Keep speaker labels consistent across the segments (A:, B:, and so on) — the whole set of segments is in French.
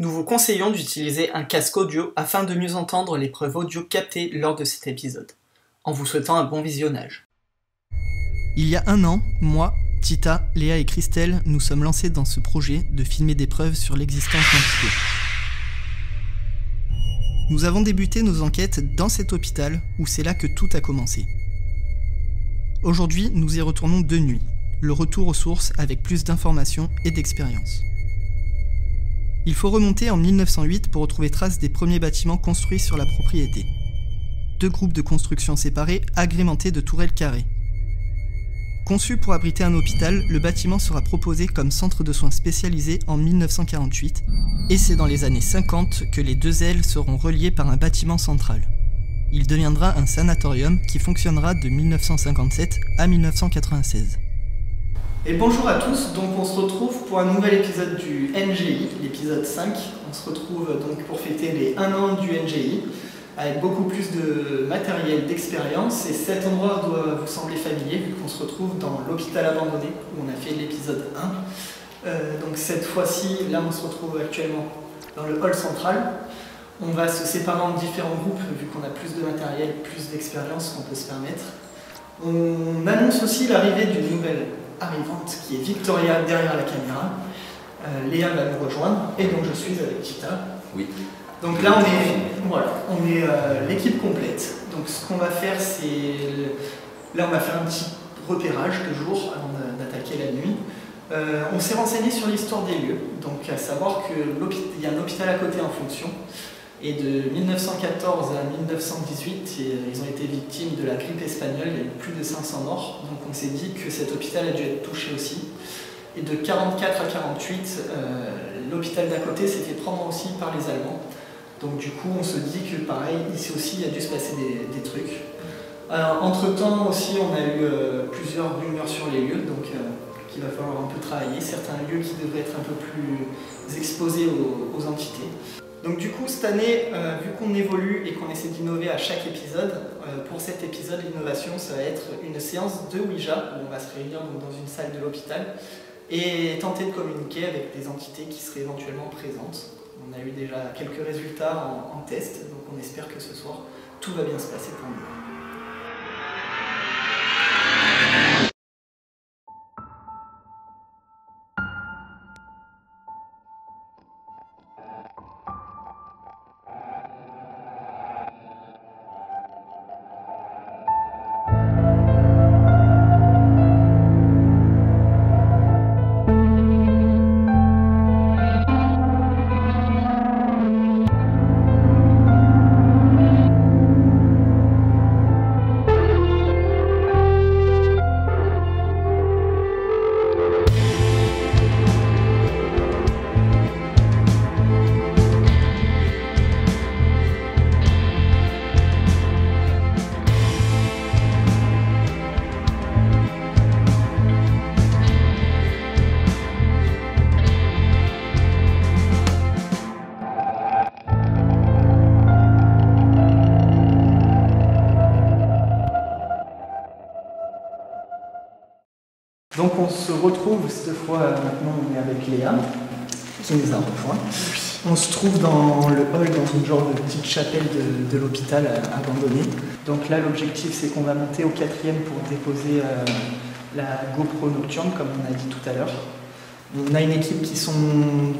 A: Nous vous conseillons d'utiliser un casque audio afin de mieux entendre les preuves audio captées lors de cet épisode. En vous souhaitant un bon visionnage.
B: Il y a un an, moi, Tita, Léa et Christelle, nous sommes lancés dans ce projet de filmer des preuves sur l'existence d'entités. Nous avons débuté nos enquêtes dans cet hôpital où c'est là que tout a commencé. Aujourd'hui, nous y retournons de nuit, le retour aux sources avec plus d'informations et d'expérience. Il faut remonter en 1908 pour retrouver trace des premiers bâtiments construits sur la propriété. Deux groupes de construction séparés agrémentés de tourelles carrées. Conçu pour abriter un hôpital, le bâtiment sera proposé comme centre de soins spécialisé en 1948, et c'est dans les années 50 que les deux ailes seront reliées par un bâtiment central. Il deviendra un sanatorium qui fonctionnera de 1957 à 1996.
A: Et bonjour à tous, donc on se retrouve pour un nouvel épisode du NGI, l'épisode 5. On se retrouve donc pour fêter les 1 an du NGI, avec beaucoup plus de matériel, d'expérience, et cet endroit doit vous sembler familier vu qu'on se retrouve dans l'hôpital abandonné où on a fait l'épisode 1. Euh, donc cette fois-ci, là on se retrouve actuellement dans le hall central. On va se séparer en différents groupes vu qu'on a plus de matériel, plus d'expérience qu'on peut se permettre. On annonce aussi l'arrivée d'une nouvelle arrivante qui est Victoria derrière la caméra. Euh, Léa va nous rejoindre et donc je suis avec Tita.
C: Oui.
A: Donc là on est, voilà, on est euh, l'équipe complète. Donc ce qu'on va faire c'est, là on va faire un petit repérage de jour avant d'attaquer la nuit. Euh, on s'est renseigné sur l'histoire des lieux, donc à savoir qu'il y a un hôpital à côté en fonction. Et de 1914 à 1918, ils ont été victimes de la grippe espagnole, il y a eu plus de 500 morts, donc on s'est dit que cet hôpital a dû être touché aussi. Et de 44 à 48, euh, l'hôpital d'à côté s'est fait prendre aussi par les Allemands. Donc du coup, on se dit que pareil, ici aussi, il a dû se passer des, trucs. Entre-temps aussi, on a eu euh, plusieurs rumeurs sur les lieux, donc euh, qu'il va falloir un peu travailler. Certains lieux qui devraient être un peu plus exposés aux entités. Donc du coup, cette année, euh, vu qu'on évolue et qu'on essaie d'innover à chaque épisode, euh, pour cet épisode, l'innovation, ça va être une séance de Ouija, où on va se réunir dans une salle de l'hôpital et tenter de communiquer avec des entités qui seraient éventuellement présentes. On a eu déjà quelques résultats en, en test, donc on espère que ce soir, tout va bien se passer pour nous. Se retrouve cette fois, maintenant on est avec Léa, qui nous a rejoint. On se trouve dans le hall, dans une genre de petite chapelle de, l'hôpital euh, abandonné. Donc là l'objectif c'est qu'on va monter au quatrième pour déposer euh, la GoPro nocturne comme on a dit tout à l'heure. On a une équipe qui sont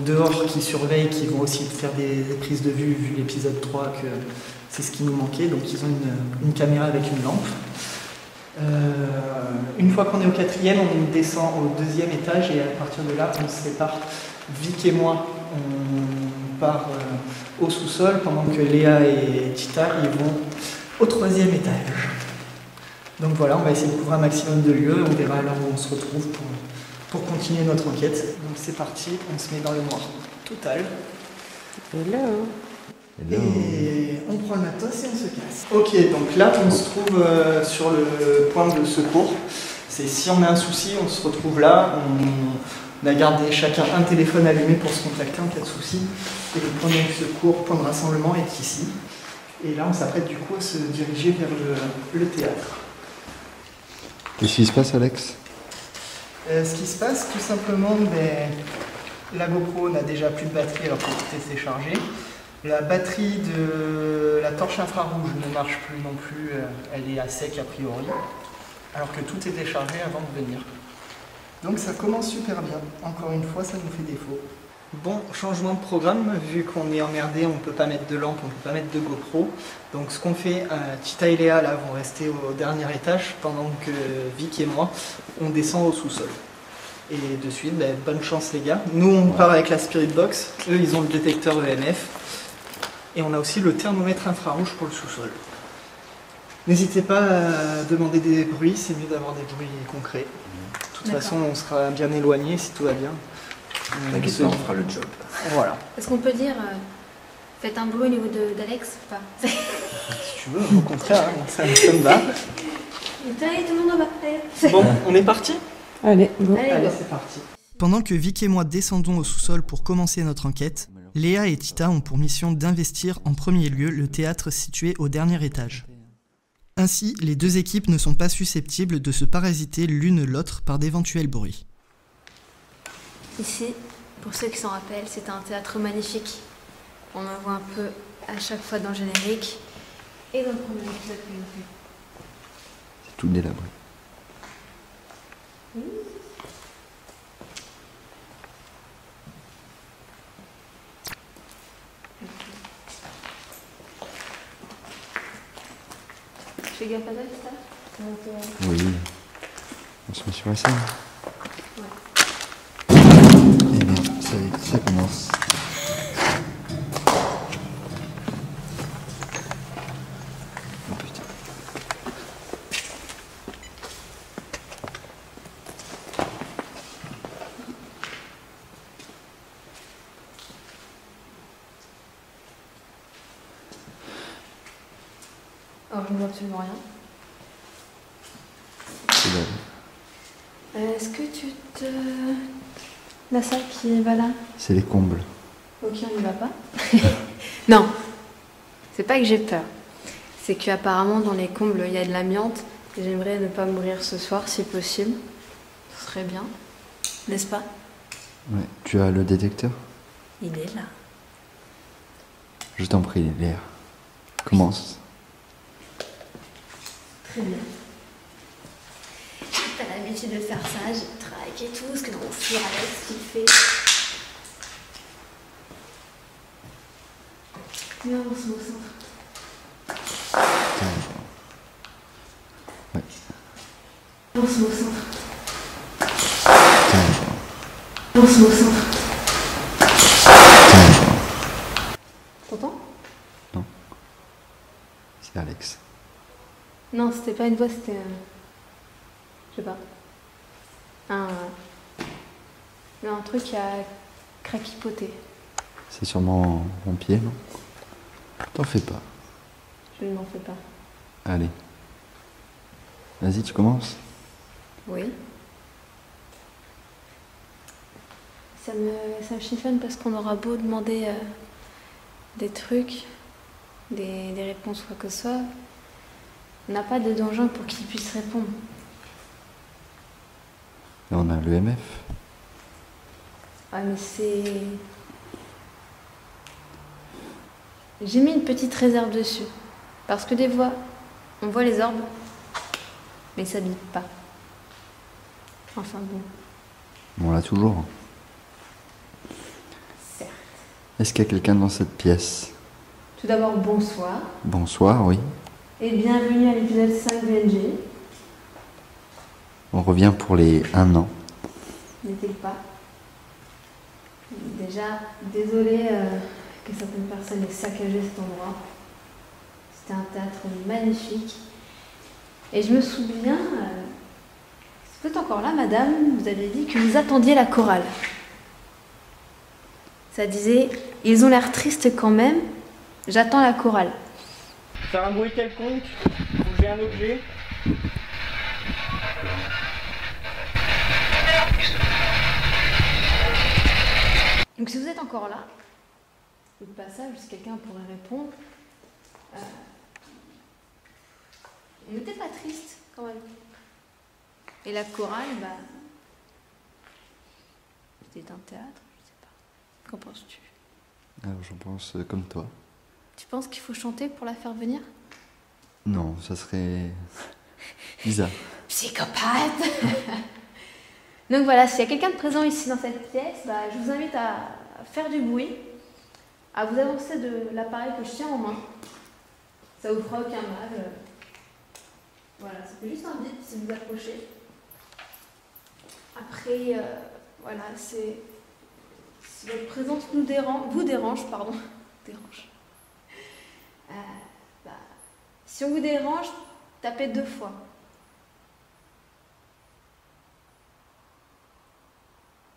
A: dehors, qui surveillent, qui vont aussi faire des, prises de vue, vu l'épisode 3 que c'est ce qui nous manquait. Donc ils ont une caméra avec une lampe. Euh, une fois qu'on est au quatrième, on descend au deuxième étage et à partir de là, on se sépare. Vic et moi, on part euh, au sous-sol pendant que Léa et Tita ils vont au troisième étage. Donc voilà, on va essayer de couvrir un maximum de lieux, on verra là où on se retrouve pour, pour continuer notre enquête. Donc c'est parti, on se met dans le noir total.
C: Hello
A: et on prend le matos et on se casse. Ok, donc là on se trouve euh, sur le point de secours. C'est si on a un souci, on se retrouve là. On, a gardé chacun un téléphone allumé pour se contacter en cas de souci. Et le point de secours, point de rassemblement est ici. Et là on s'apprête du coup à se diriger vers le, théâtre.
C: Qu'est-ce qui se passe Alex?
A: Euh, Ce qui se passe tout simplement, ben, La GoPro n'a déjà plus de batterie alors que tout est chargé. La batterie de la torche infrarouge ne marche plus non plus, euh, elle est à sec a priori, alors que tout était chargé avant de venir. Donc ça commence super bien. Encore une fois, ça nous fait défaut. Bon, changement de programme, vu qu'on est emmerdé, on ne peut pas mettre de lampe, on ne peut pas mettre de GoPro. Donc ce qu'on fait, Tita et Léa là vont rester au dernier étage, pendant que Vic et moi, on descend au sous-sol. Et de suite, ben, bonne chance les gars. Nous on part avec la Spirit Box, eux ils ont le détecteur EMF. Et on a aussi le thermomètre infrarouge pour le sous-sol. N'hésitez pas à demander des bruits, c'est mieux d'avoir des bruits concrets. De toute façon, on sera bien éloigné si tout va bien. On se-
D: on fera le job.
A: Voilà.
C: Est-ce qu'on peut dire, euh, faites un bruit au niveau de- d'Alex ou pas
A: Si tu veux, au contraire, hein, ça, ça me va.
C: Allez, tout le monde en bas.
A: Bon, on est parti?
E: Allez.
C: Allez,
A: c'est parti.
B: Pendant que Vic et moi descendons au sous-sol pour commencer notre enquête, Léa et Tita ont pour mission d'investir en premier lieu le théâtre situé au dernier étage. Ainsi, les deux équipes ne sont pas susceptibles de se parasiter l'une l'autre par d'éventuels bruits.
C: Ici, pour ceux qui s'en rappellent, c'est un théâtre magnifique. On en voit un peu à chaque fois dans le générique. Et dans le premier épisode que nous fait.
D: C'est tout délabré.
C: Fais gaffe à ça, Comment t'es-
D: Oui. On se met sur la scène.
C: Ouais.
D: Eh bien, ça, ça commence. Oh putain.
C: Alors, je ne vois absolument rien. Est-ce que tu te. La salle qui va là
D: C'est les combles.
C: Ok, on n'y va pas. non, c'est pas que j'ai peur. C'est qu'apparemment, dans les combles, il y a de l'amiante. J'aimerais ne pas mourir ce soir, si possible. Ce serait bien. N'est-ce pas
D: Ouais. Tu as le détecteur
C: Il est là.
D: Je t'en prie, Léa. Commence.
C: Très bien. T'as l'habitude de faire ça, je traque et tout, parce que mon four avec ce qu'il fait. Non, on se met au centre.
D: Tiens, Ouais.
C: On se met au centre.
D: Tiens,
C: On se met au centre.
D: tiens.
C: T'entends
D: C'est Alex.
C: Non, c'était pas une voix, c'était. euh, Je sais pas. Un. non, un truc qui a craquipoté.
D: C'est sûrement mon pied, non? T'en fais pas.
C: Je ne m'en fais pas.
D: Allez. Vas-y, tu commences
C: Oui. Ça me, ça me chiffonne parce qu'on aura beau demander euh, des trucs, des, des réponses, quoi que ce soit. On n'a pas de danger pour qu'ils puissent répondre.
D: Et on a l'EMF.
C: Ah, mais c'est. J'ai mis une petite réserve dessus. Parce que des fois, on voit les orbes, mais ça bip pas. Enfin bon,
D: On l'a toujours.
C: certes.
D: Est-ce qu'il y a quelqu'un dans cette pièce?
C: Tout d'abord, bonsoir.
D: Bonsoir, oui.
C: Et bienvenue à l'épisode 5 de NG.
D: On revient pour les un an.
C: N'était pas. Déjà, désolée euh, que certaines personnes aient saccagé cet endroit. C'était un théâtre magnifique. Et je me souviens, euh, c'est peut-être encore là, madame, vous avez dit que vous attendiez la chorale. Ça disait, ils ont l'air tristes quand même, j'attends la chorale.
A: Faire un bruit quelconque, bouger un objet.
C: Donc si vous êtes encore là, ou de passage, si quelqu'un pourrait répondre, euh, n'était pas triste quand même. Et la chorale, bah, c'était un théâtre, je sais pas. Qu'en penses-tu?
D: Alors j'en pense euh, comme toi.
C: Penses qu'il faut chanter pour la faire venir?
D: Non, ça serait bizarre.
C: Psychopathe Donc voilà, s'il y a quelqu'un de présent ici dans cette pièce, bah, je vous invite à faire du bruit, à vous avancer de l'appareil que je tiens en main. Ça vous fera aucun mal. Voilà, ça fait juste un bip si vous approchez. Après, euh, voilà, c'est. Si votre présence nous dérange, vous dérange, pardon, dérange. Euh, bah, si on vous dérange, tapez deux fois.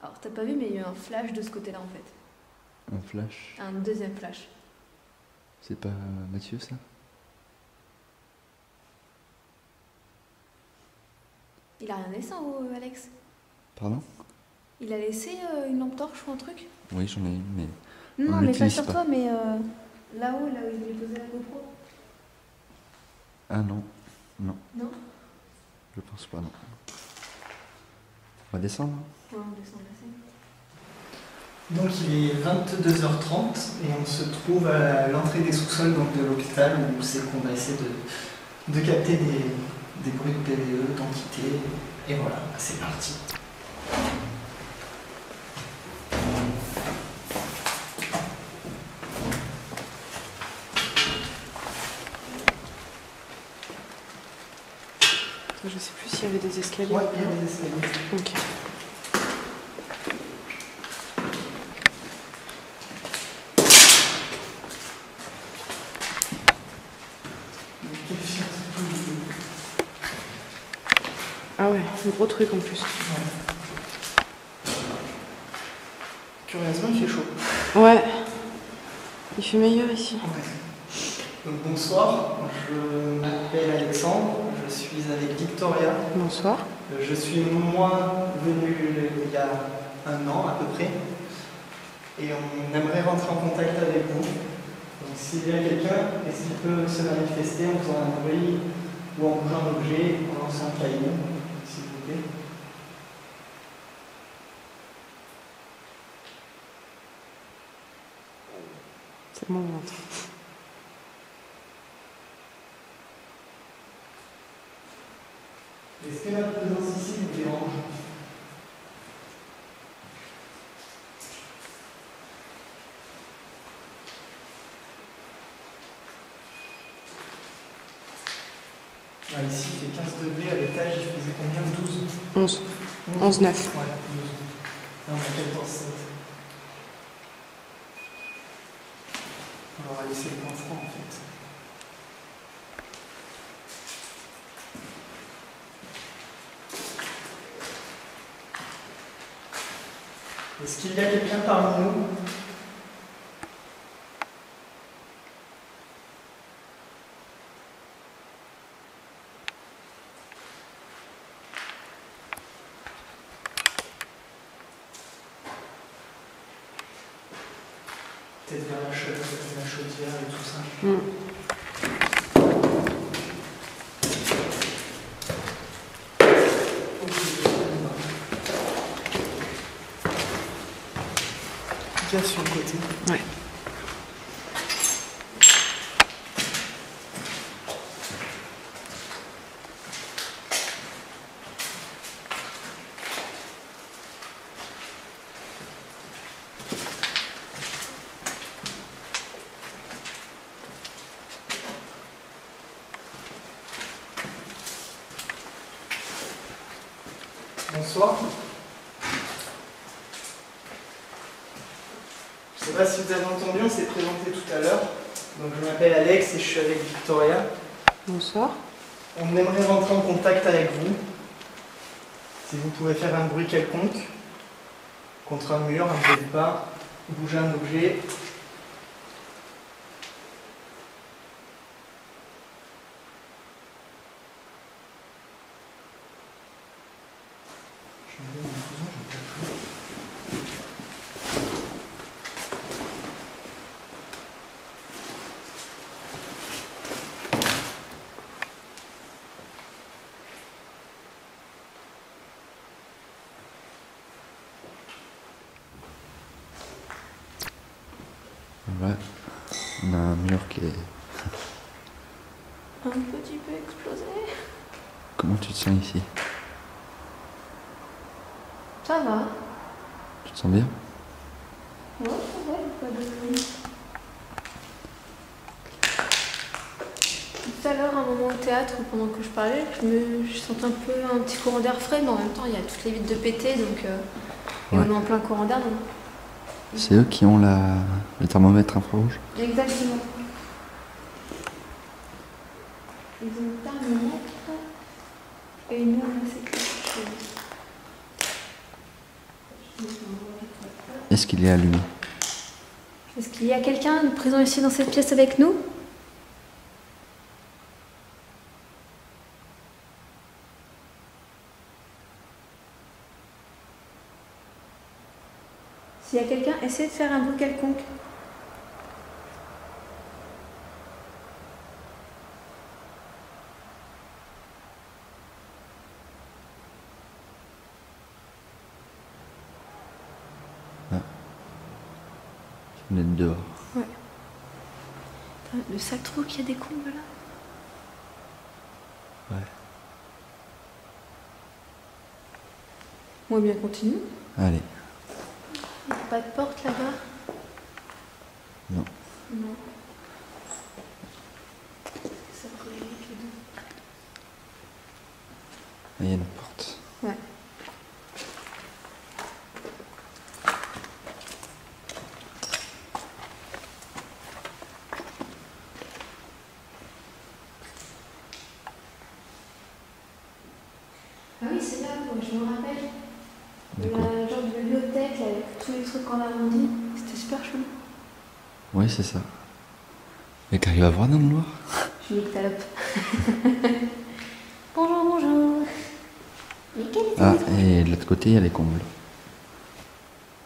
C: Alors, t'as pas vu, mais il y a eu un flash de ce côté-là en fait.
D: Un flash?
C: Un deuxième flash.
D: C'est pas Mathieu ça?
C: Il a rien laissé en haut, Alex
D: Pardon?
C: Il a laissé euh, une lampe torche ou un truc?
D: Oui, j'en ai une, mais.
C: Non,
D: On
C: non, mais pas sur
D: pas.
C: toi, mais euh, là-haut, là où il voulait poser la GoPro.
D: Ah non, non,
C: Non?
D: Je pense pas, non. On va descendre hein?
C: Ouais, on descend de la scène.
A: Donc il est 22h30 et on se trouve à l'entrée des sous-sols donc, de l'hôpital où c'est qu'on va essayer de, de capter des, des bruits de PVE, d'entité. Et voilà, c'est parti.
E: Je sais plus s'il y avait des escaliers.
A: Ouais, il y a des escaliers.
E: Ok. Ah ouais, un gros truc en plus.
A: Ouais. Curieusement, il fait chaud.
E: Ouais. Il fait meilleur ici.
A: Donc, bonsoir, je m'appelle Alexandre, je suis avec Victoria.
E: Bonsoir.
A: Je suis moi venu il y a un an à peu près et on aimerait rentrer en contact avec vous. Donc s'il y a quelqu'un, est-ce qu'il peut se manifester en faisant un bruit ou en bougeant un objet, en lançant un caillou, s'il vous plaît?
E: C'est mon ventre.
A: Est-ce que notre présence ici vous dérange Ah, Ici il fait 15 degrés, à l'étage il faisait combien? 12
E: 11. 11, 9.
A: Ouais, 12. Là on a 14, 7. On va laisser le point froid en fait. Est-ce qu'il y a quelqu'un parmi nous Peut-être vers la, chaudière, la chaudière et tout ça.
E: Mm.
A: Bien sur le côté.
E: Ouais.
A: Bonsoir. Je ne sais pas si vous avez entendu, on s'est présenté tout à l'heure. Donc je m'appelle Alex et je suis avec Victoria.
E: Bonsoir.
A: On aimerait rentrer en contact avec vous. Si vous pouvez faire un bruit quelconque, contre un mur, un pas, bouger un objet. Je vais enlever mon cousin, je peux plus.
D: Ouais. On a un mur qui est.
C: Un petit peu explosé.
D: Comment tu te sens ici
C: Ça va.
D: Tu te sens bien
C: Ouais, ça va, pas de... Tout à l'heure, à un moment au théâtre, pendant que je parlais, je, me, je sentais un peu un petit courant d'air frais, mais en même temps, il y a toutes les vitres de pété, donc... euh, et
D: Ouais.
C: on est en plein courant d'air, donc...
D: C'est eux qui ont la... le thermomètre infrarouge
C: Exactement. Ils ont un thermomètre et une heure c'est quelque chose.
D: Est-ce qu'il est allumé
C: Est-ce qu'il y a quelqu'un présent ici dans cette pièce avec nous? S'il y a quelqu'un, essayez de faire un bruit quelconque.
D: On est dehors.
C: Putain, Le sac trop qu'il y a des combles là.
D: Ouais.
C: Moi bien continue.
D: Allez.
C: Il n'y a pas de porte là-bas?
D: Non.
C: Non. Ça pourrait être les deux.
D: Ah, Il y a une porte.
C: Ouais. Ah oui, c'est là, moi, je me rappelle.
D: De quoi
C: La genre de bibliothèque avec tous les trucs qu'on a vendus. C'était super chelou.
D: Oui, c'est ça. Mais t'arrives à voir dans le noir?
C: Je suis une talope. bonjour, bonjour. Mais quel est
D: Ah, et de l'autre côté, il y a les combles.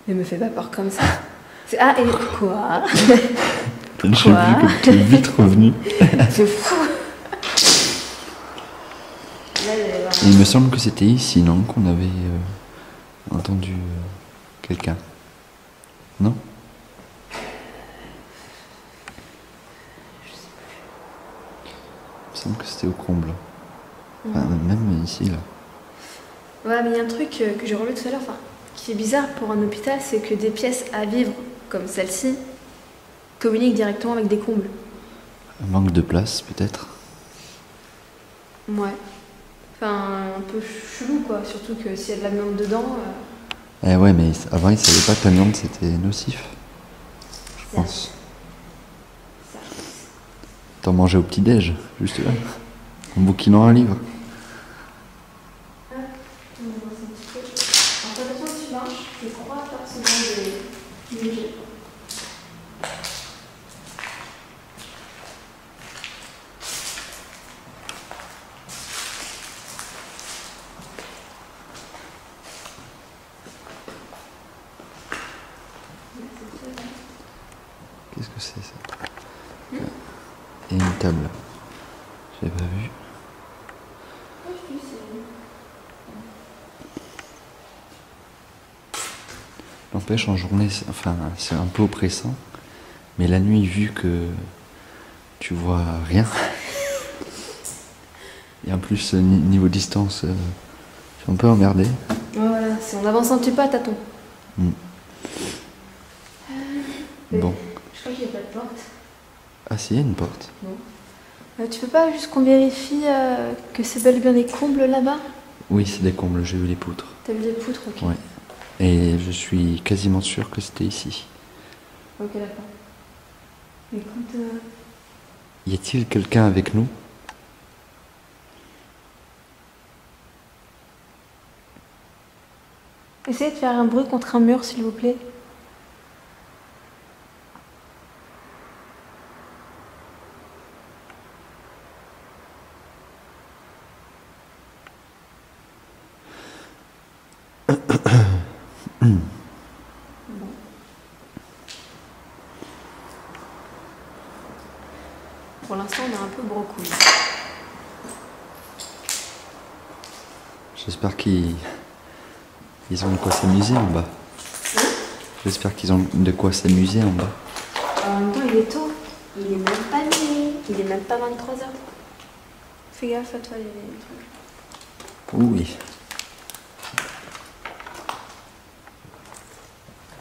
C: Ne me fais pas peur comme ça. C'est- Ah, et quoi?
D: J'ai vu que tu es vite revenu.
C: C'est fou.
D: Et il me semble que c'était ici, non Qu'on avait euh, entendu euh, quelqu'un. Non Il me semble que c'était au comble. Enfin, même ici, là.
C: Ouais, mais il y a un truc euh, que j'ai relu tout à l'heure, enfin, qui est bizarre pour un hôpital, c'est que des pièces à vivre comme celle-ci communiquent directement avec des combles.
D: Un manque de place, peut-être
C: Ouais. Enfin, un peu chelou, quoi. Surtout que s'il y a de l'amiante dedans, euh,
D: Eh ouais, mais avant, ils savaient pas que l'amiante, c'était nocif. Je pense. T'en mangeais au petit-déj, juste là. En bouquinant un livre.
C: on avance un petit peu. Alors, fais attention que tu marches, je crois percevoir des des jets.
D: Qu'est-ce que c'est ça Et une table. J'ai pas vu. N'empêche, en journée, c'est- enfin, c'est un peu oppressant. Mais la nuit, vu que tu vois rien, et en plus, euh, ni- niveau distance, euh, je suis un peu emmerdé.
C: Voilà, si on avance un petit peu à tâtons.
D: Bon.
C: Je crois qu'il n'y a pas de porte.
D: Ah, si, il y a une porte.
C: Euh, tu peux pas juste qu'on vérifie euh, que c'est bel et bien des combles là-bas?
D: Oui, c'est des combles, j'ai vu les poutres.
C: T'as vu des poutres, ok.
D: Ouais. Et je suis quasiment sûr que c'était ici.
C: Ok, d'accord. Écoute, euh,
D: Y a-t-il quelqu'un avec nous?
C: Essayez de faire un bruit contre un mur, s'il vous plaît. Pour l'instant, on est un peu brocouille.
D: J'espère qu'ils ils ont de quoi s'amuser en bas. J'espère qu'ils ont de quoi s'amuser en bas.
C: Euh, arrivé tôt. Il est même pas minuit. Il est même pas 23h. Fais gaffe à toi, il y a des trucs.
D: Oui.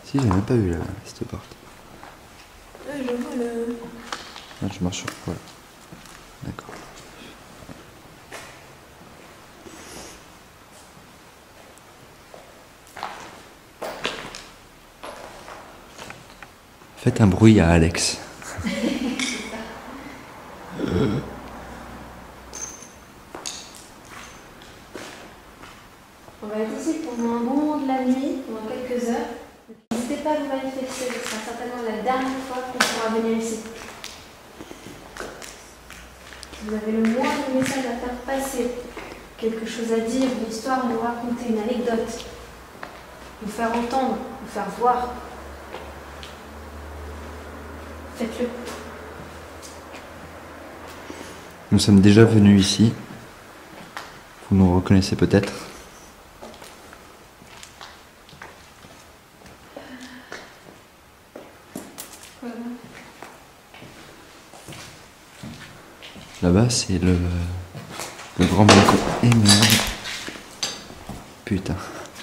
D: Si, j'ai même pas vu là, cette porte.
C: Ouais, je vois le.
D: Là, je marche sur quoi là? Un bruit à Alex.
C: On va être ici pendant un moment de la nuit, pendant quelques heures. N'hésitez pas à vous manifester, ce sera certainement la dernière fois qu'on pourra venir ici. Si vous avez le moindre message à faire passer, quelque chose à dire, une histoire nous raconter, une anecdote, nous faire entendre, nous faire voir,
D: Nous sommes déjà venus ici. Vous nous reconnaissez peut-être Là-bas, c'est le, le grand balcon. Merde. Putain,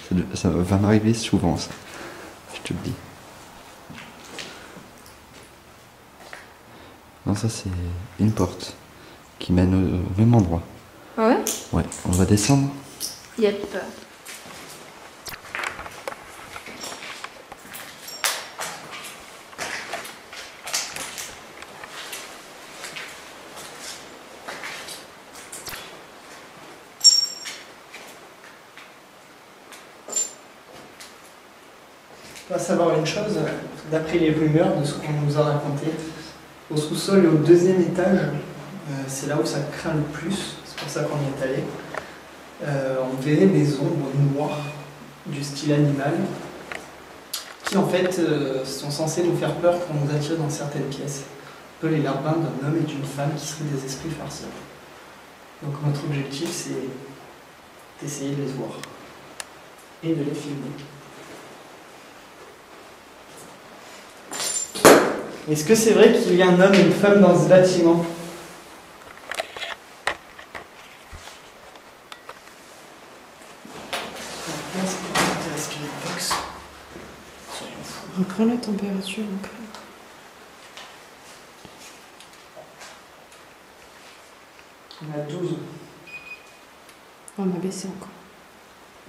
D: ça, ça va m'arriver souvent ça. Je te le dis. Non, ça c'est une porte qui mène au, au même endroit.
C: Ah ouais?
D: Ouais, on va descendre.
C: Yep.
A: On va savoir une chose, d'après les rumeurs de ce qu'on nous a raconté, au sous-sol et au deuxième étage, euh, c'est là où ça craint le plus, c'est pour ça qu'on y est allé. Euh, on verrait des ombres noires du style animal, qui en fait euh, sont censées nous faire peur pour nous attirer dans certaines pièces. Un peu les larbins d'un homme et d'une femme qui seraient des esprits farceurs. Donc notre objectif c'est d'essayer de les voir et de les filmer. Est-ce que c'est vrai qu'il y a un homme et une femme dans ce bâtiment?
E: Reprends la température peu.
A: On a 12,
E: On a baissé encore.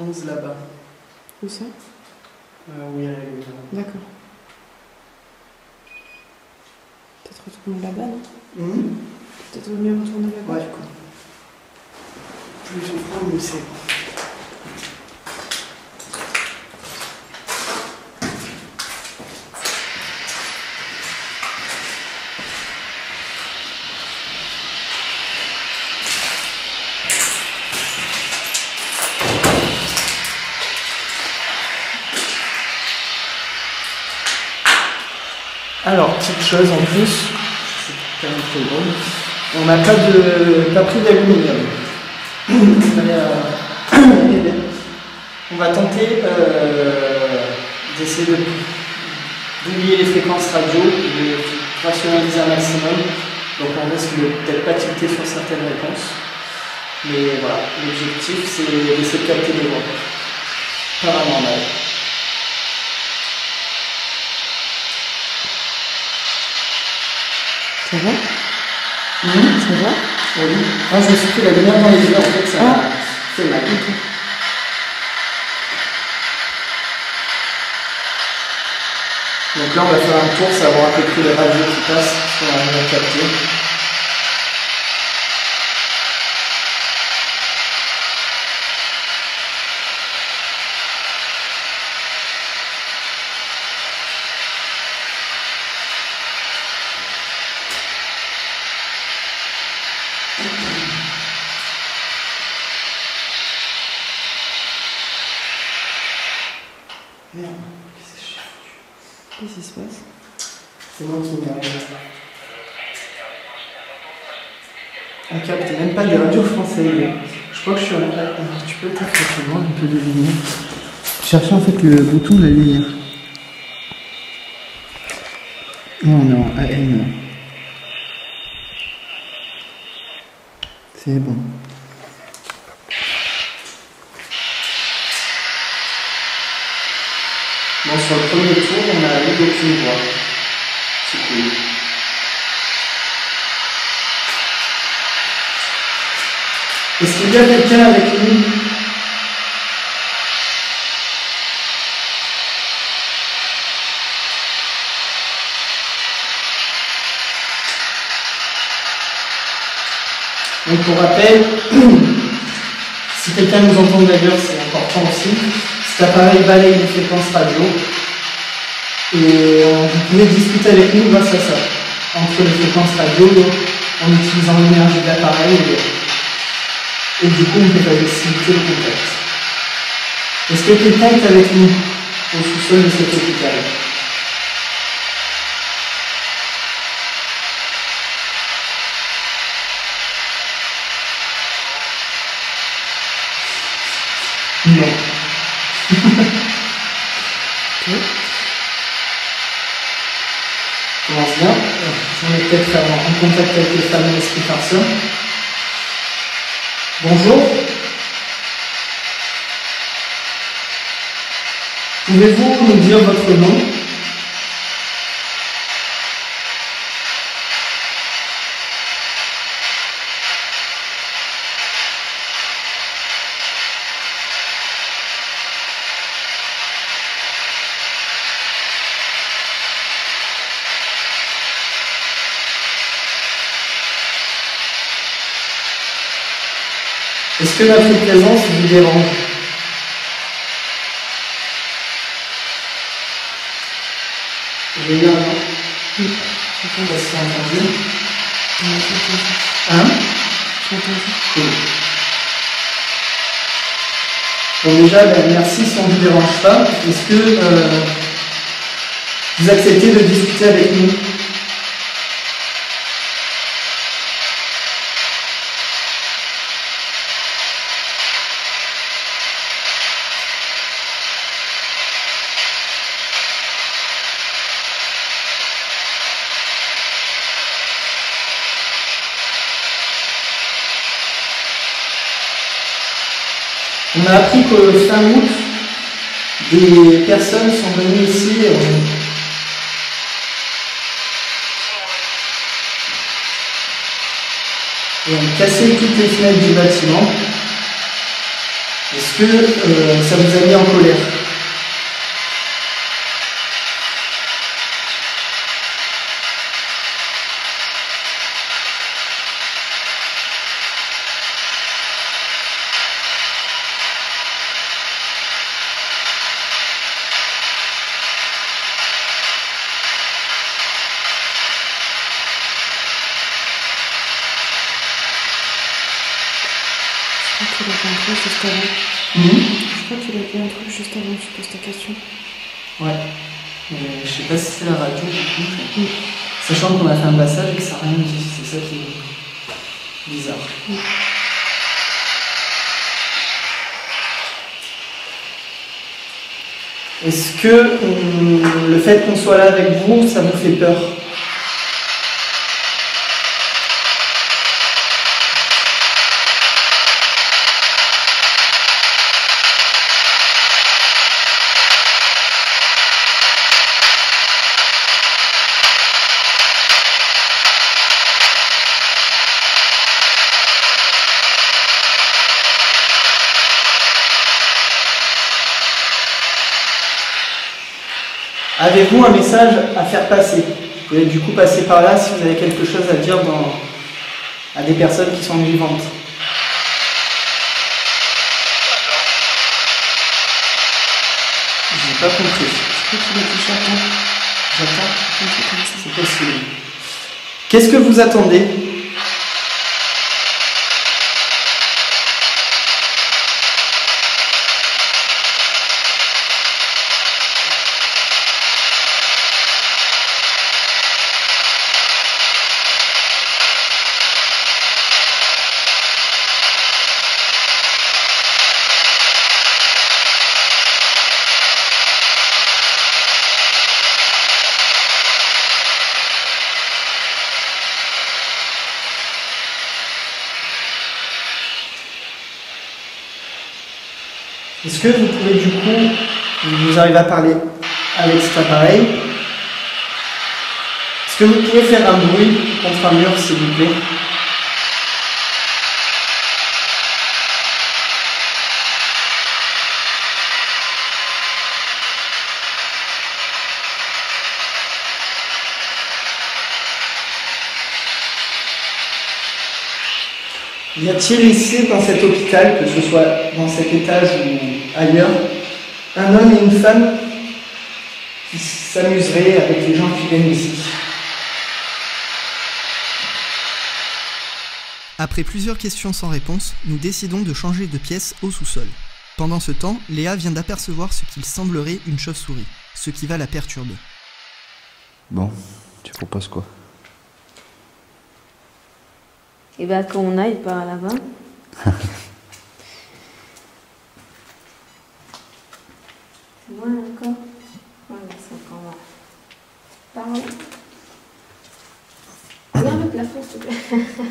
A: 11 là-bas.
E: Où ça?
A: Euh, oui.
E: D'accord. Peut-être retourner là-bas, non
A: Mhm.
E: Peut-être mieux retourner là-bas
A: Ouais, quoi. Plus je prends, mieux c'est. Alors, petite chose en plus, c'est 40 secondes. On n'a pas de pas pris d'aluminium. Euh, on va tenter euh, d'essayer de d'oublier les fréquences radio, de rationaliser un maximum. Donc on risque de peut-être pas tilter sur certaines réponses. Mais voilà, l'objectif c'est d'essayer de capter des voix paranormales.
E: Ça va. Ça va
A: Oui. Moi, je me suis pris la lumière dans les yeux, en fait, ça
E: Ah.
A: fait mal. Donc là, on va faire un tour, savoir à peu près les radios qui passent, arrive à capter.
E: Se passe
A: C'est moi qui m'y arrive. On capte même pas des radios françaises. Je crois que je suis en Tu peux peut-être recevoir un peu de lumière. En fait le bouton de la lumière. Non, on est en
B: AM. C'est bon.
A: Bon, sur le premier tour, on a eu aucune voix. C'est cool. Est-ce qu'il y a quelqu'un avec nous Donc pour rappel, si quelqu'un nous entend d'ailleurs, c'est important aussi. Cet appareil balaye les fréquences radio. Et vous pouvez discuter avec nous grâce à ça. Entre les fréquences radio, en utilisant l'énergie de l'appareil. Et, et du coup, on peut faciliter le contact. Est-ce que quelqu'un est avec nous au sous-sol de cet hôpital Non. commence bien. Peut-être en, contact avec les femmes de l'esprit. Bonjour. Pouvez-vous nous dire votre nom? Est-ce que notre présence vous dérange Génial, non
E: Oui.
A: On s'est entendu. Hein. Cool. Bon déjà, ben, merci si on ne vous dérange pas. Est-ce que euh, vous acceptez de discuter avec nous? On a appris qu'au fin août, des personnes sont venues ici euh, et ont cassé toutes les fenêtres du bâtiment. Est-ce que euh, ça vous a mis en colère?
E: Tu l'as fait un truc juste avant que tu poses ta question.
A: Ouais. Mais je sais pas si c'est la radio du coup. Sachant qu'on a fait un passage et que ça n'a rien dit. C'est ça qui est bizarre. Est-ce que hum, le fait qu'on soit là avec vous, ça vous fait peur? Avez-vous un message à faire passer Vous pouvez du coup passer par là si vous avez quelque chose à dire dans- à des personnes qui sont vivantes. Je n'ai pas compris.
E: Je crois j'attends.
A: C'est possible. Qu'est-ce que vous attendez? Coup, vous arrivez à parler avec cet appareil. Est-ce que vous pouvez faire un bruit contre un mur s'il vous plaît? Y a-t-il ici, dans cet hôpital, que ce soit dans cet étage ou ailleurs, un homme et une femme qui s'amuseraient avec les gens qui viennent ici
B: Après plusieurs questions sans réponse, nous décidons de changer de pièce au sous-sol. Pendant ce temps, Léa vient d'apercevoir ce qu'il semblerait une chauve-souris, ce qui va la perturber.
D: Bon, tu proposes quoi?
C: Et bah qu'on aille par là-bas. C'est loin encore Ouais, mais c'est encore loin. Par là. Regarde le te plaît.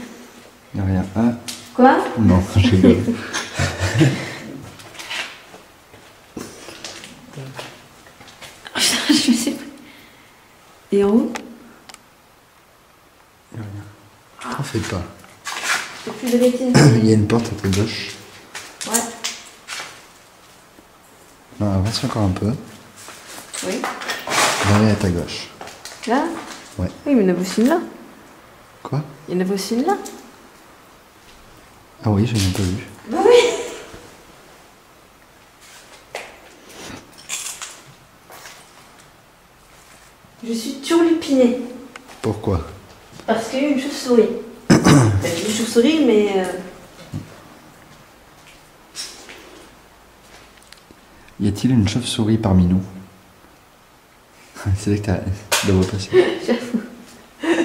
D: Y'a rien. Ah,
C: Quoi?
D: Non, je rigole.
C: Je me suis pris. Et en haut?
D: Y'a rien. T'en fais pas.
C: Plus de.
D: Il y a une porte à ta gauche.
C: Ouais.
D: Non, avance encore un peu.
C: Oui.
D: Là, à ta gauche.
C: Là?
D: Ouais.
C: Oui, mais il a aussi une là. Il y en a aussi une là.
D: Ah oui, j'ai même pas vu.
C: Bah oui Je suis turlupinée.
D: Pourquoi?
C: Parce qu'il y a eu une chauve-souris. Une chauve-souris, mais. euh,
D: Y a-t-il une chauve-souris parmi nous? C'est vrai que t'as. Passer.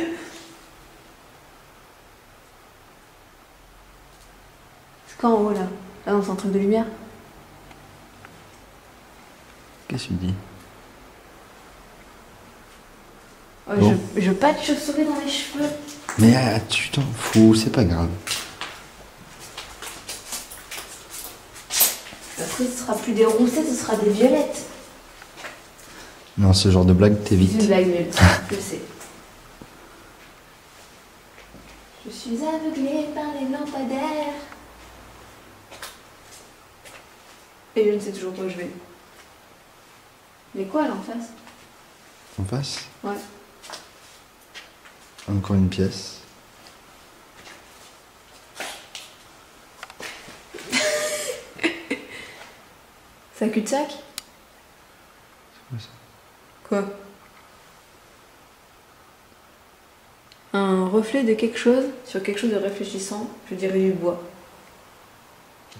C: C'est quoi en haut là Là, dans un truc de lumière
D: Qu'est-ce que tu dis? Bon.
C: je, je veux pas de chauve-souris dans les cheveux.
D: Mais ah, tu t'en fous, c'est pas grave.
C: Après, ce sera plus des roussets, ce sera des violettes.
D: Non, ce genre de blague,
C: C'est une
D: t'évites.
C: blague nulle, je sais. Je suis aveuglée par les lampadaires. Et je ne sais toujours pas où je vais. Mais quoi là en face?
D: En face?
C: Ouais.
D: Encore une pièce.
C: C'est un cul-de-sac?
D: Quoi ça?
C: Quoi? Un reflet de quelque chose? Sur quelque chose de réfléchissant, je dirais du bois.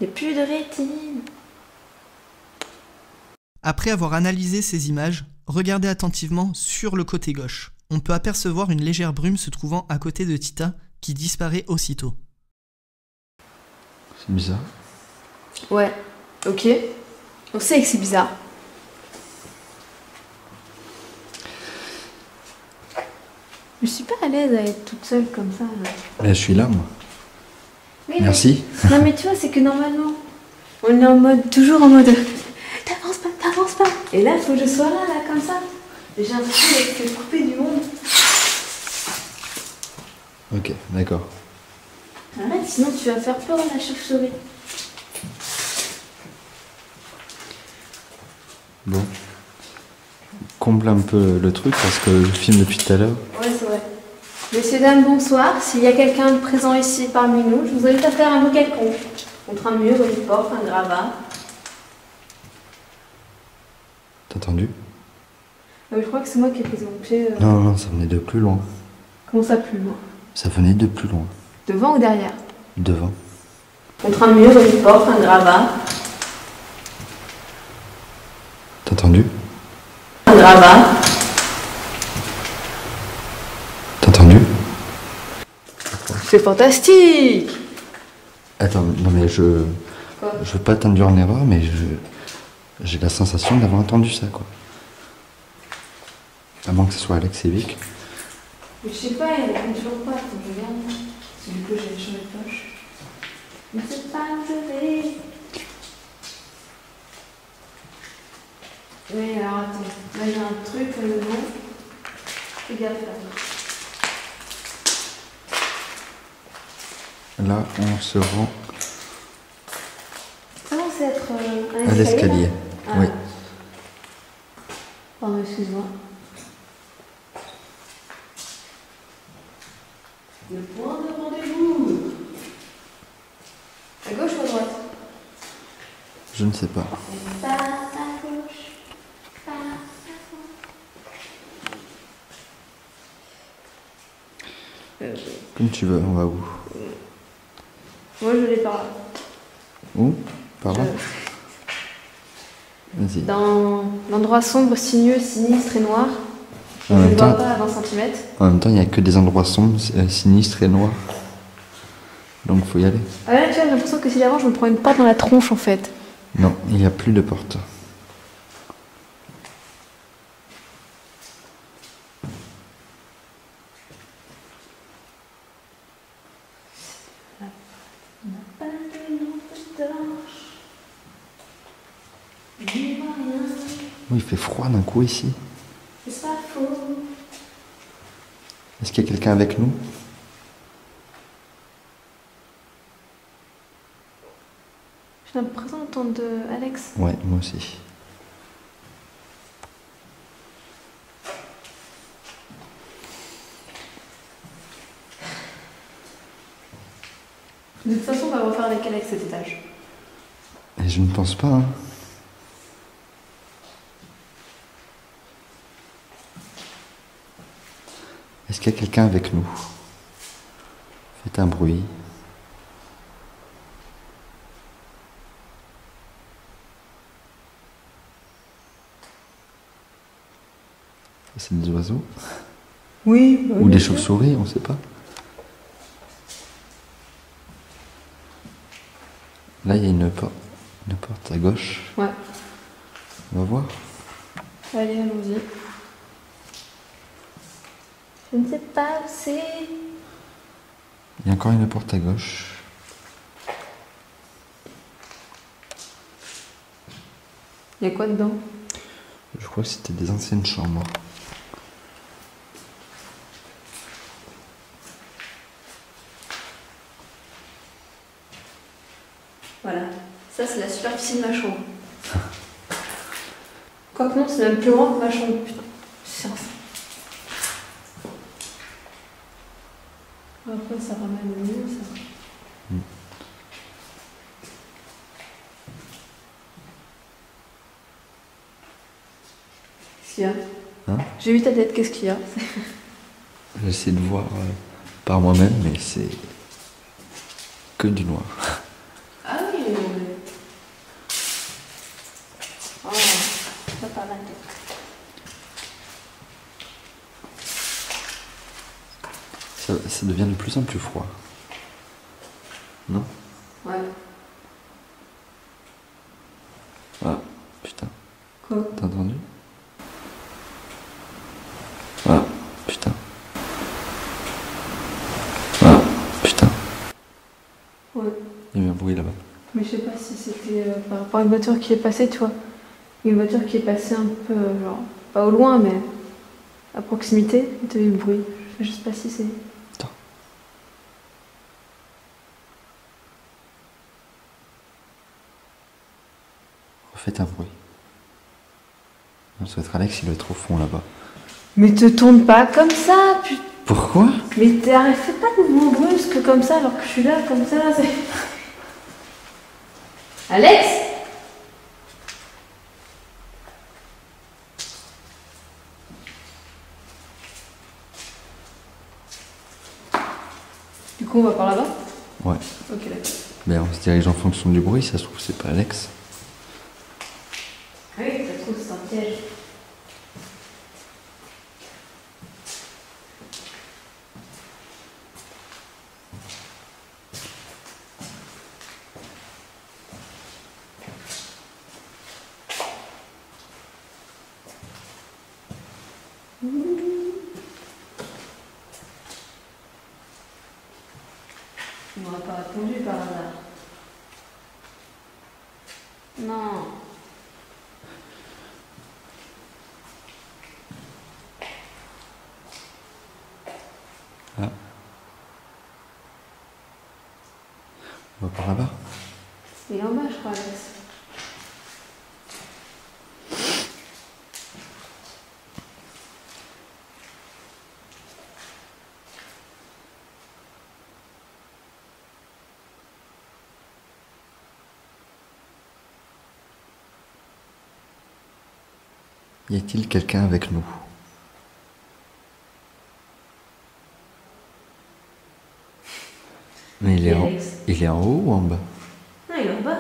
C: Il n'y a plus de rétine.
B: Après avoir analysé ces images, regardez attentivement sur le côté gauche. On peut apercevoir une légère brume se trouvant à côté de Tita qui disparaît aussitôt.
D: C'est bizarre.
C: Ouais, ok. On sait que c'est bizarre. Je suis pas à l'aise à être toute seule comme ça. là.
D: Mais je suis là, moi.
C: Oui, mais-
D: Merci.
C: Non mais tu vois, c'est que normalement, on est en mode, toujours en mode, t'avances pas, t'avances pas. Et là, il faut que je sois là, là, comme ça. J'ai l'impression d'être coupée du monde.
D: Ok, d'accord.
C: Arrête, sinon tu vas faire peur à la chauve-souris.
D: Bon. Comble un peu le truc parce que je filme depuis tout à l'heure.
C: Ouais, c'est vrai. Messieurs, dames, bonsoir. S'il y a quelqu'un de présent ici parmi nous, je vous invite à faire un mot quelconque. Contre un mur, une porte, un gravat.
D: T'as entendu
C: Euh, je crois que c'est moi qui ai pris mon pied. euh,
D: Non, non, ça venait de plus loin.
C: Comment ça, plus loin?
D: Ça venait de plus loin.
C: Devant ou derrière?
D: Devant.
C: Contre un mur, une porte, un gravat.
D: T'as entendu?
C: Un gravat.
D: T'as entendu?
C: C'est fantastique
D: Attends, non mais je.
C: Quoi?
D: Je veux pas t'induire en erreur, mais je. J'ai la sensation d'avoir entendu ça, quoi. À moins que ce soit Alex.
C: Mais je sais pas, il répond toujours pas, faut que je regarde. Parce que du coup, j'ai changé de poche. Ne sais pas je vais. Mais alors attends, là j'ai un truc là-dedans. Fais gaffe là.
D: Là, on se rend
C: Ça c'est être euh, un
D: à l'escalier.
C: Là Ah.
D: Oui.
C: Pardon, excuse-moi. Le point de rendez-vous. À gauche ou à droite?
D: Je ne sais pas.
C: Pas à gauche. Pas à droite.
D: Comme tu veux, on va où?
C: Moi je l'ai par là.
D: Où? Par là?
C: Je- Dans l'endroit sombre, sinueux, sinistre et noir.
D: En
C: je ne
D: même
C: vois
D: temps,
C: pas à 20 cm.
D: en même temps, il n'y a que des endroits sombres, euh, sinistres et noirs. Donc faut y aller.
C: Ah vois, j'ai l'impression que si j'avance, je me prends une porte dans la tronche en fait.
D: Non, il n'y a plus de porte.
C: On n'a pas de lampe torche. On n'y voit rien.
D: Oui, il fait froid d'un coup ici.
C: C'est pas faux?
D: Est-ce qu'il y a quelqu'un avec nous?
C: J'ai l'impression d'entendre Alex.
D: Ouais, moi aussi.
C: De toute façon, on va refaire avec Alex cet étage.
D: Et je ne pense pas. hein. Est-ce qu'il y a quelqu'un avec nous? Faites un bruit. C'est des oiseaux?
C: Oui.
D: Ou des chauves-souris, on ne sait pas. Là, il y a une, por- une porte à gauche.
C: Ouais.
D: On va voir.
C: Allez, allons-y. Je ne sais pas où c'est.
D: Il y a encore une porte à gauche.
C: Il y a quoi dedans?
D: Je crois que c'était des anciennes chambres.
C: Voilà. Ça, c'est la superficie de ma chambre. Quoique non, c'est même plus grand que ma chambre. Putain. C'est ça. Après, ça ramène le mieux, ça.
D: Mm.
C: Qu'est-ce qu'il y a
D: Hein
C: J'ai vu ta tête, qu'est-ce qu'il y a
D: J'essaie de voir euh, par moi-même, mais c'est que du noir.
C: Ah oui, mais... Oh, c'est pas mal.
D: Ça, ça devient de plus en plus froid. Non
C: Ouais.
D: Ah, putain.
C: Quoi
D: T'as entendu Ah, putain. Ah, putain.
C: Ouais.
D: Il y a eu un bruit là-bas.
C: Mais je sais pas si c'était euh, par rapport à une voiture qui est passée, tu vois. Une voiture qui est passée un peu, euh, genre, pas au loin, mais à proximité, et t'as eu le bruit. Je sais pas si c'est.
D: Attends. Refaites un bruit. Souhaite Alex, il être au fond là-bas.
C: Mais te tourne pas comme ça, putain.
D: Pourquoi?
C: Mais t'arrête, fais pas de mouvements brusques comme ça alors que je suis là, comme ça. Alex Du coup, on va par là-bas?
D: Ouais.
C: Ok, d'accord.
D: Ben, on se dirige en fonction du bruit, ça se trouve, c'est pas Alex.
C: Il m'aurait pas répondu par hasard. Non. Ah.
D: On va par là-bas?
C: Il est en bas, je crois, Alex.
D: Y a-t-il quelqu'un avec nous? Mais il est, en, il est en haut ou en bas
C: Non, il est en bas.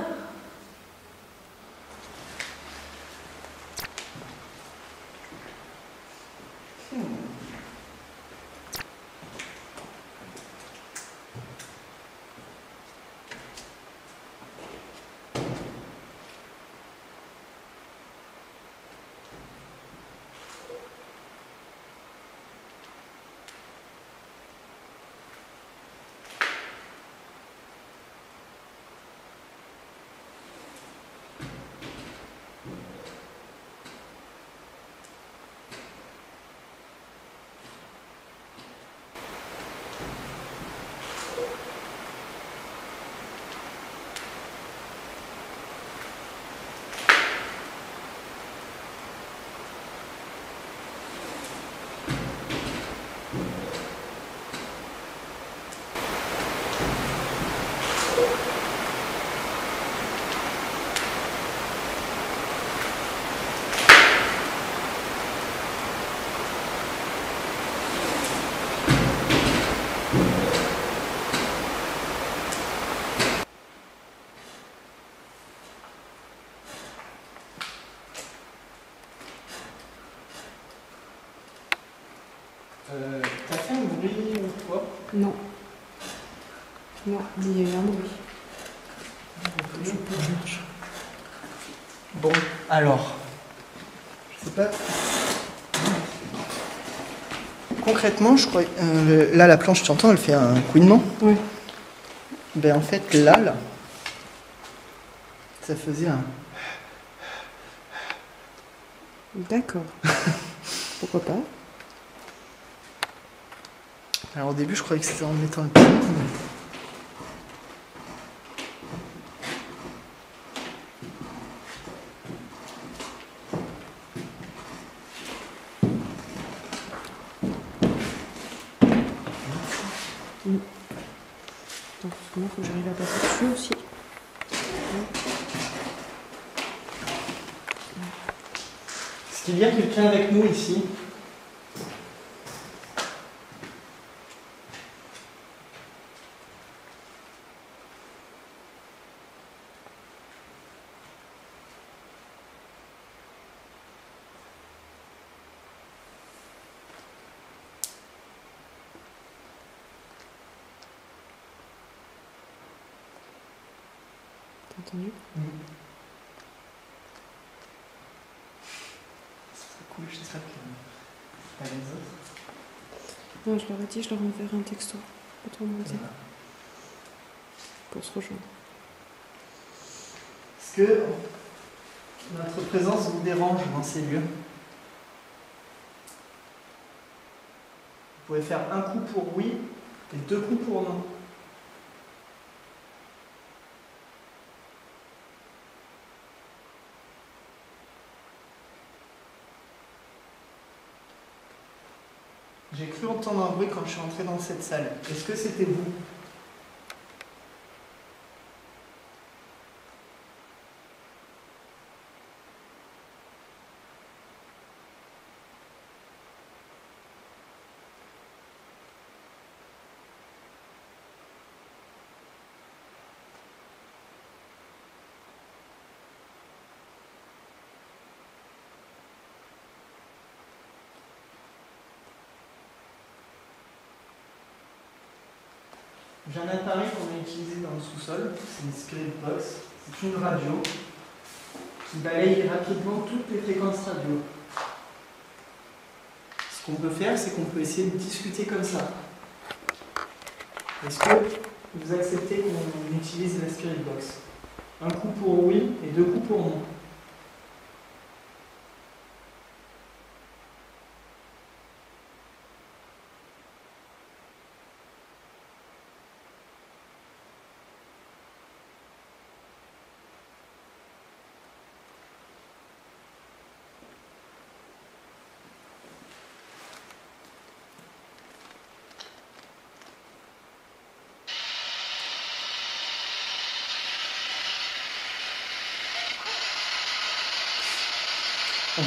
A: Euh, T'as fait un bruit ou quoi
E: Non. Non, il y a eu un bruit.
A: Bon, alors, je sais pas. Concrètement, je crois. euh, là, la planche, tu entends, elle fait un couinement.
E: Ouais.
A: Ben en fait, là, là, ça faisait un.
E: D'accord. Pourquoi pas
A: Alors au début, je croyais que c'était en mettant le pied.
E: il faut que j'arrive à passer dessus aussi.
A: Est-ce qu'il y a quelqu'un avec nous ici
E: T'as entendu
A: C'est cool, j'espère que. Pas les autres.
E: Non, je leur ai dit, je leur enverrai un texto. Pour se rejoindre.
A: Est-ce que notre présence vous dérange dans ces lieux? Vous pouvez faire un coup pour oui et deux coups pour non. J'ai cru entendre un bruit quand je suis entré dans cette salle. Est-ce que c'était vous? J'ai un appareil qu'on a utilisé dans le sous-sol, c'est une Spirit Box, c'est une radio qui balaye rapidement toutes les fréquences radio. Ce qu'on peut faire, c'est qu'on peut essayer de discuter comme ça. Est-ce que vous acceptez qu'on utilise la Spirit Box? Un coup pour oui et deux coups pour non.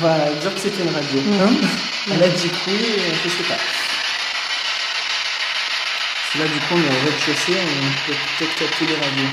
A: On va dire que c'était une radio. Hein Elle a dit oui, et je sais pas. Là, du coup, on est au rez-de-chaussée, on peut peut-être capter les radios.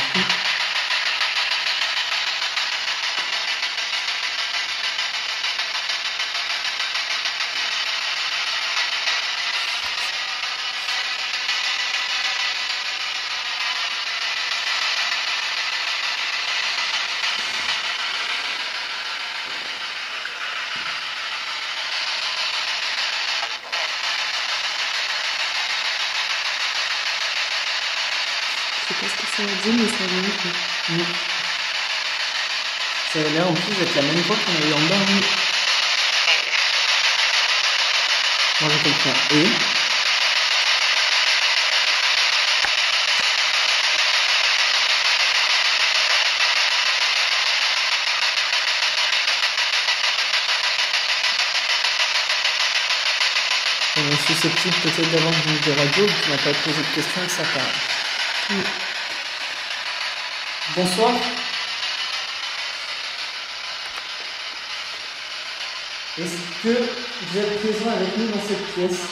A: En plus d'être la même voix qu'on a eu en bas. oui. Moi j'ai compris un et. On est susceptible peut-être d'avoir vu des radios qui n'ont pas posé de questions et ça parle.
E: Oui.
A: Bonsoir. Est-ce que vous êtes présent avec nous dans cette pièce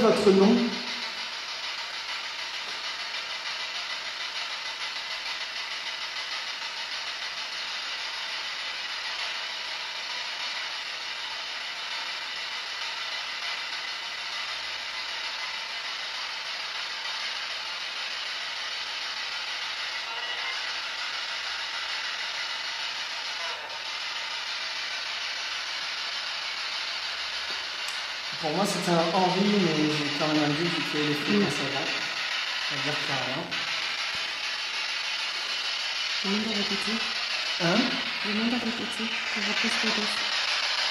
A: votre nom Pour moi, c'était un Henri, mais j'ai quand même un doute vu qu'il y a les fréquences avant. Ça veut dire qu'il y a rien.
E: Demande à répéter.
A: Hein
E: Demande à répéter.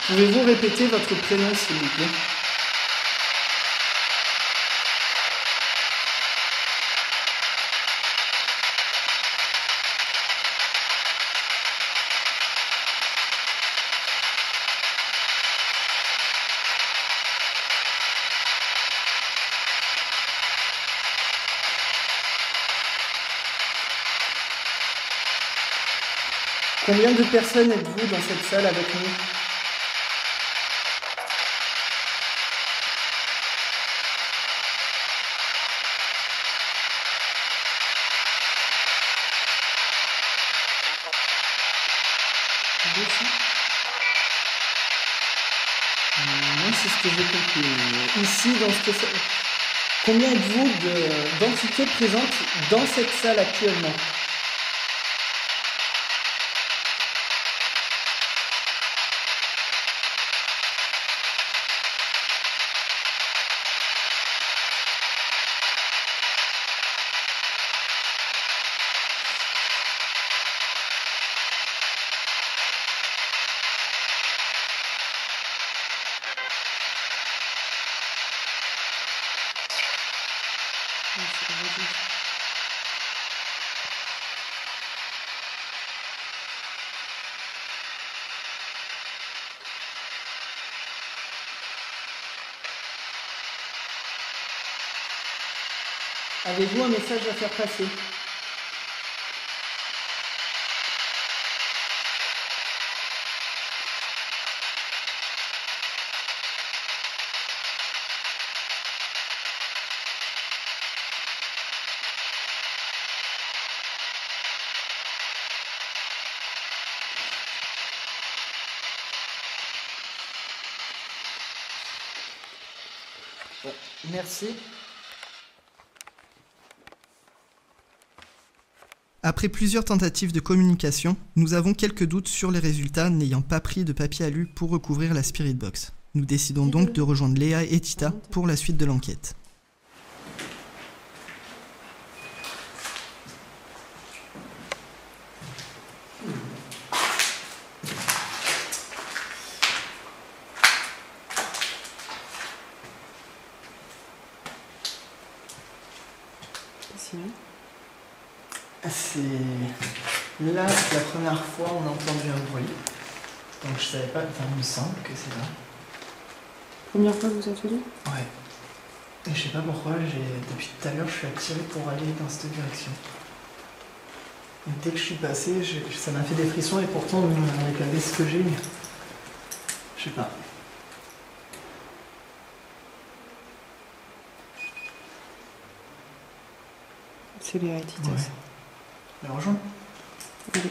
A: Pouvez-vous répéter votre prénom, s'il vous plaît? Combien de personnes êtes-vous dans cette salle avec nous? Moi, c'est ce que j'ai compris. Ici, dans ce Combien êtes-vous de- d'entités présentes dans cette salle actuellement? Avez-vous un message à faire passer merci.
B: Après plusieurs tentatives de communication, nous avons quelques doutes sur les résultats n'ayant pas pris de papier alu pour recouvrir la Spirit Box. Nous décidons donc de rejoindre Léa et Tita pour la suite de l'enquête.
E: Sinon
A: C'est. Là, c'est la première fois on a entendu un bruit. Donc je savais pas, enfin, il me semble que c'est là.
E: Première fois que vous êtes venu
A: Ouais. Et je sais pas pourquoi, depuis tout à l'heure, je suis attiré pour aller dans cette direction. Et dès que je suis passé, ça m'a fait des frissons et pourtant, la veste que j'ai, je sais pas.
E: C'est les Titas.
A: Ouais. Mais rejoins.
E: Oui.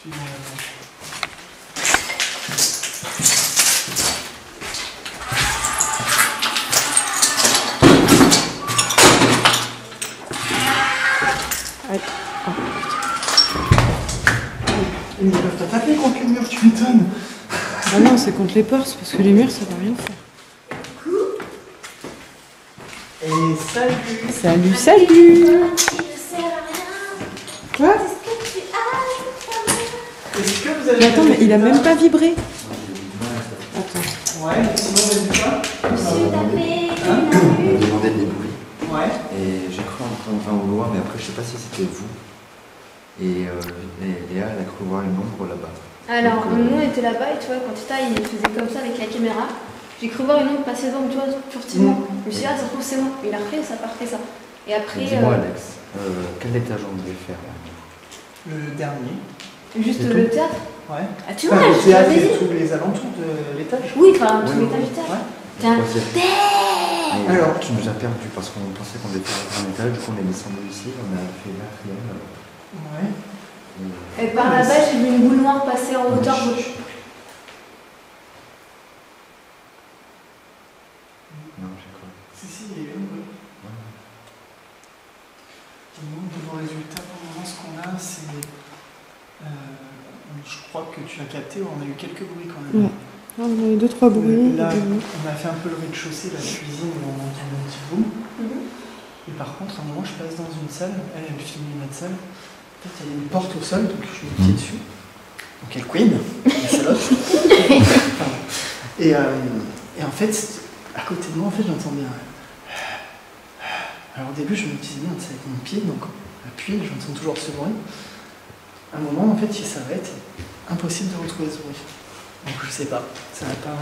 A: Suis taper contre le mur, tu m'étonnes.
E: Ah non, c'est contre les portes, parce que les murs, ça va rien faire.
A: Et salut
E: Salut, salut Quoi?
A: Est-ce que vous avez...
E: Mais attends, mais il a même pas vibré. Attends.
A: Ouais, sinon vous avez dit quoi
D: On m'a demandé des bruits.
A: Ouais.
D: Et j'ai cru entendre un au loin, mais après, je sais pas si c'était vous. Et, euh, et Léa, elle a cru voir une ombre là-bas.
C: Alors,
D: Donc, euh,
C: nous on était là-bas et tu vois, quand Tita il faisait comme ça avec la caméra, j'ai cru voir une ombre passer devant, tu vois, furtivement. Je me suis dit, ah, ça se trouve, c'est moi. Il a refait, ça part fait ça. Et après,
D: Dis-moi,
C: euh,
D: Alex, euh, quel étage on devait faire là
A: Le dernier.
C: juste le théâtre.
A: Ouais.
C: Ah, tu
A: Enfin,
C: vois,
A: le
C: je
A: théâtre et tous les alentours de l'étage.
C: Oui, enfin, tout
D: Oui,
C: l'étage
D: oui.
C: du théâtre.
A: Ouais.
C: Tiens.
A: Alors.
D: tu nous as perdu parce qu'on pensait qu'on devait faire un étage, du coup on est descendu ici, on a fait là, rien.
A: Ouais.
D: Et-
C: par là-bas, j'ai vu une boule noire passer en hauteur.
D: Non, j'ai cru.
A: Si, si, il y a eu un bruit. Nous, niveau résultat, pour le moment, ce qu'on a, c'est. euh, je crois que tu as capté, on a eu quelques bruits quand même.
E: Ouais. Ah, on a eu deux, trois bruits.
A: Là, on a fait un peu le rez-de-chaussée, la cuisine, où on entend un petit boom.
C: Mhm.
A: Et par contre, à un moment, je passe dans une salle, elle, elle filme notre salle. En fait, il y a une porte au sol, donc je me pied dessus. Donc elle queen, la salope. Et, euh, et en fait, à côté de moi, en fait, j'entendais un. Alors au début, je me disais, merde, c'est avec mon pied, donc appuie, j'entends toujours ce bruit. À un moment, en fait, il s'arrête, impossible de retrouver ce bruit. Donc je sais pas, ça n'a pas.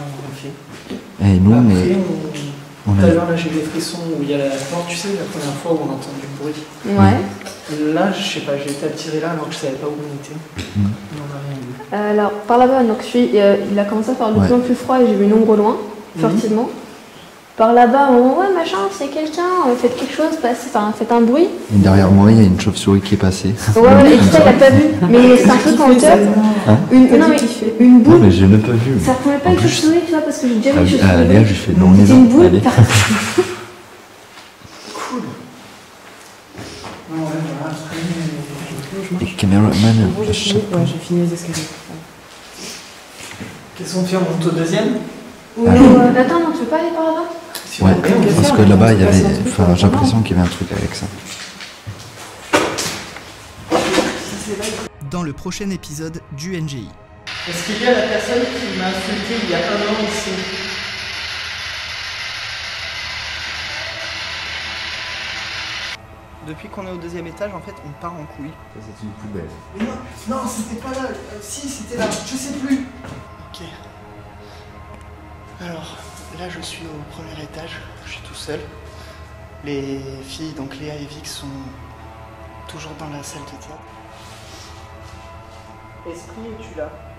D: Et nous,
A: Après, On tout à
D: a-
A: l'heure, là, j'ai eu des frissons où il y a la porte, tu sais, la première fois où on entend du bruit.
C: Ouais.
A: Là, je sais pas, j'ai été attiré là alors que je savais pas où on était. Mais on n'a rien vu.
C: Euh, Alors, par là-bas, donc je suis, euh, il a commencé à faire de
D: Ouais.
C: plus en plus froid et j'ai vu une ombre au loin, furtivement. Par là-bas, on ouais, machin, c'est quelqu'un, euh, faites quelque chose, passez, enfin, faites un bruit.
D: Et derrière moi, il y a une chauve-souris qui est passée.
C: Ouais, ouais, et Tita, il a pas vu, mais c'est un
E: qu'il fait,
C: théâtre.
E: ça
C: Une, non, mais
E: fait.
C: une
D: Non,
C: boule,
D: mais je l'ai pas vu.
C: ça ressemblait pas
D: En
C: à une
D: plus,
C: chauve-souris, tu vois, parce que j'ai déjà vu
D: Ah,
C: une
D: ah,
C: chauve-souris.
D: Je lui fais non, on est
C: C'est
D: là.
C: une boule,
D: Allez.
A: Cool.
D: Et Cameraman,
E: Bon,
D: je
E: j'ai
D: sais
E: Ouais, j'ai fini les escaliers.
A: Qu'est-ce qu'on fait On monte au deuxième?
C: Ou, euh, Attends, non, tu veux pas aller par là-bas
A: Si
D: Ouais, parce
E: faire,
D: que là-bas, il y avait. Enfin,
E: on
D: j'ai l'impression qu'il y avait un truc avec ça.
B: Dans le prochain épisode du NGI.
A: Est-ce qu'il y a la personne qui m'a insulté il y a un an ici? Depuis qu'on est au deuxième étage, en fait, on part en couille.
D: Ça, c'est une poubelle.
A: Mais non, non, c'était pas là. Euh, si, c'était là. Je sais plus. Ok. Alors, là, je suis au premier étage. Je suis tout seul. Les filles, donc Léa et Vic, sont toujours dans la salle de théâtre. Esprit, es-tu là